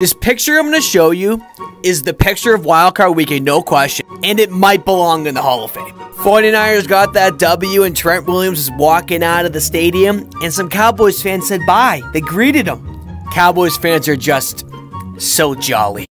This picture I'm going to show you is the picture of Wildcard Weekend, no question, and it might belong in the Hall of Fame. 49ers got that W, and Trent Williams is walking out of the stadium, and some Cowboys fans said bye. They greeted him. Cowboys fans are just so jolly.